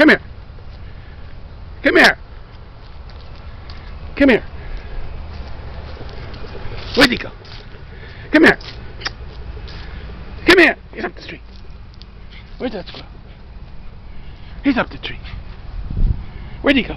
Come here. Come here. Come here. Where'd he go? Come here. Come here. He's up the tree. Where's that squirrel? He's up the tree. Where'd he go?